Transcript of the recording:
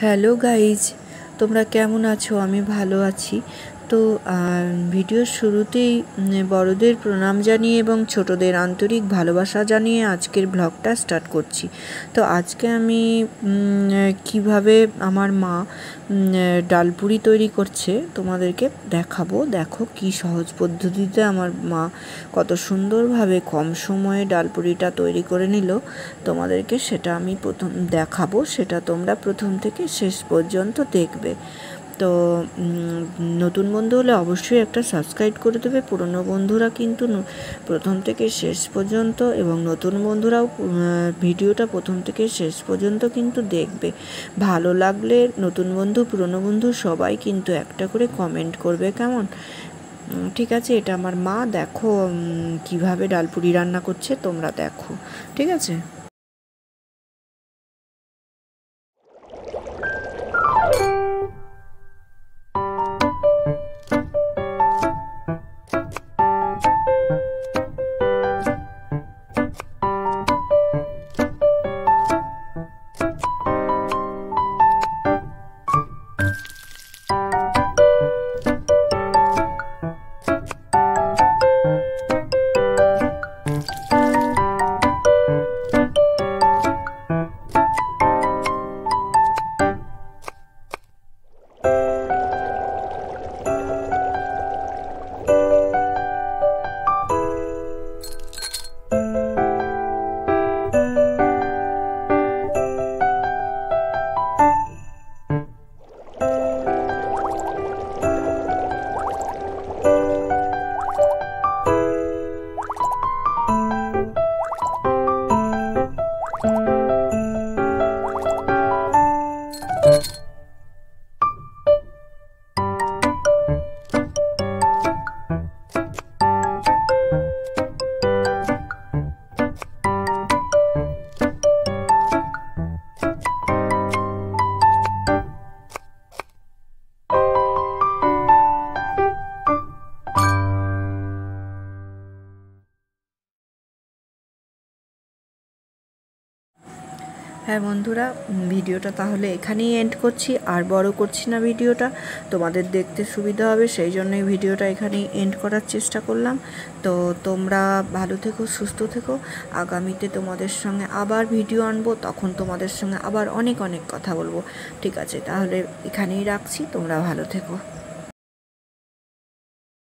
Hello guys তোমরা কেমন আছো? আমি ভালো আছি। তো ভিডিওর শুরুতেই বড়দের প্রণাম জানিয়ে এবং ছোটদের আন্তরিক ভালোবাসা জানিয়ে আজকের ব্লগটা স্টার্ট করছি। তো আজকে আমি কীভাবে আমার মা ডালপুরি তৈরি করছে তোমাদেরকে দেখাবো। দেখো কি সহজ পদ্ধতিতে আমার মা কত সুন্দরভাবে কম সময়ে ডালপুরিটা তৈরি করে নিল। তোমাদেরকে সেটা আমি প্রথম দেখাবো, সেটা তোমরা প্রথম থেকে শেষ পর্যন্ত দেখবে। তো নতুন বন্ধু হলে অবশ্যই একটা সাবস্ক্রাইব করে দেবে। পুরনো বন্ধুরা কিন্তু প্রথম থেকে শেষ পর্যন্ত এবং নতুন বন্ধুরাও ভিডিওটা প্রথম থেকে শেষ পর্যন্ত কিন্তু দেখবে। ভালো লাগলে নতুন বন্ধু, পুরনো বন্ধু সবাই কিন্তু একটা করে কমেন্ট করবে কেমন? ঠিক আছে, এটা আমার মা। দেখো কীভাবে ডালপুরি রান্না করছে, তোমরা দেখো। ঠিক আছে? হ্যাঁ বন্ধুরা ভিডিওটা তাহলে এখানেই এন্ড করছি, আর বড় করছি না ভিডিওটা। তোমাদের দেখতে সুবিধা হবে, সেই জন্যই ভিডিওটা এখানেই এন্ড করার চেষ্টা করলাম। তো তোমরা ভালো থেকো, সুস্থ থেকো। আগামীতে তোমাদের সঙ্গে আবার ভিডিও আনব, তখন তোমাদের সঙ্গে আবার অনেক অনেক কথা বলব। ঠিক আছে, তাহলে এখানেই রাখছি, তোমরা ভালো থেকো।